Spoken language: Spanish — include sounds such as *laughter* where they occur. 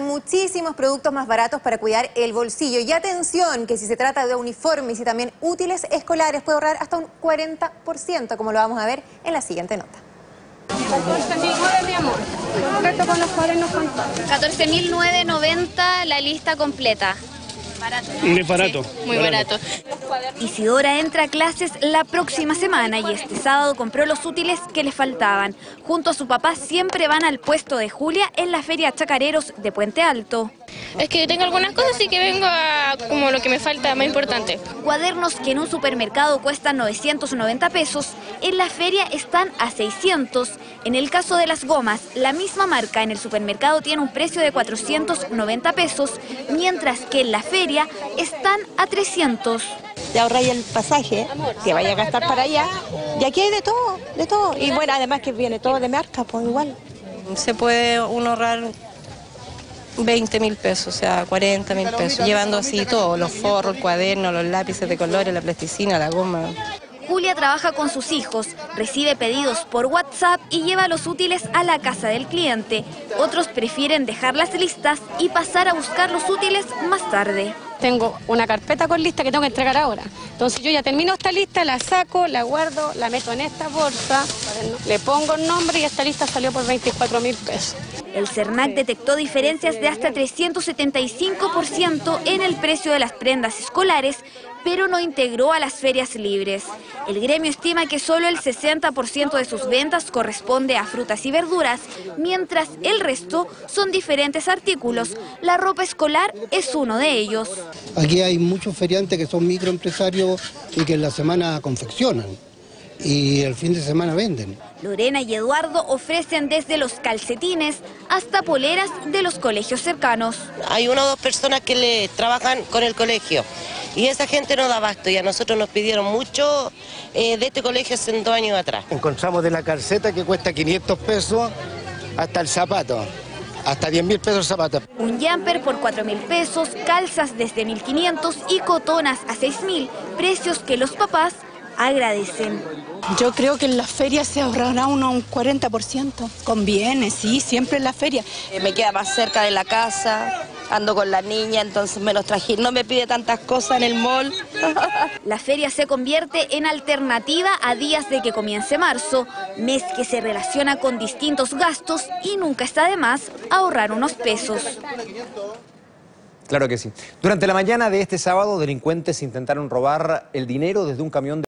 muchísimos productos más baratos para cuidar el bolsillo. Y atención, que si se trata de uniformes y también útiles escolares, puede ahorrar hasta un 40%, como lo vamos a ver en la siguiente nota. 14.900, mi amor. Completo con los cuadernos con todo. 14.990 la lista completa. Barato. Es barato. Muy barato. Isidora entra a clases la próxima semana y este sábado compró los útiles que le faltaban. Junto a su papá siempre van al puesto de Julia en la Feria Chacareros de Puente Alto. Es que tengo algunas cosas y que vengo a como lo que me falta más importante. Cuadernos que en un supermercado cuestan 990 pesos, en la feria están a 600. En el caso de las gomas, la misma marca en el supermercado tiene un precio de 490 pesos, mientras que en la feria están a 300. Te ahorráis el pasaje que vaya a gastar para allá. Y aquí hay de todo, de todo. Y bueno, además que viene todo de marca, pues igual. se puede uno ahorrar 20 mil pesos, o sea, 40 mil pesos, llevando así todo, los forros, el cuaderno, los lápices de colores, la plasticina, la goma. Julia trabaja con sus hijos, recibe pedidos por WhatsApp y lleva los útiles a la casa del cliente. Otros prefieren dejar las listas y pasar a buscar los útiles más tarde. Tengo una carpeta con lista que tengo que entregar ahora. Entonces yo ya termino esta lista, la saco, la guardo, la meto en esta bolsa, le pongo el nombre y esta lista salió por 24 mil pesos. El CERNAC detectó diferencias de hasta 375% en el precio de las prendas escolares, pero no integró a las ferias libres. El gremio estima que solo el 60% de sus ventas corresponde a frutas y verduras, mientras el resto son diferentes artículos. La ropa escolar es uno de ellos. Aquí hay muchos feriantes que son microempresarios y que en la semana confeccionan y el fin de semana venden. Lorena y Eduardo ofrecen desde los calcetines hasta poleras de los colegios cercanos. Hay una o dos personas que le trabajan con el colegio y esa gente no da abasto y a nosotros nos pidieron mucho eh, de este colegio hace dos años atrás. Encontramos de la calceta que cuesta 500 pesos hasta el zapato, hasta 10 mil pesos el zapato. Un jumper por 4 mil pesos, calzas desde 1.500 y cotonas a 6 mil, precios que los papás agradecen. Yo creo que en la feria se ahorrará uno un 40%. Conviene, sí, siempre en la feria. Eh, Me queda más cerca de la casa, ando con la niña, entonces me los traje. No me pide tantas cosas en el mall. *laughs* La feria se convierte en alternativa a días de que comience marzo, mes que se relaciona con distintos gastos y nunca está de más ahorrar unos pesos. Claro que sí. Durante la mañana de este sábado, delincuentes intentaron robar el dinero desde un camión de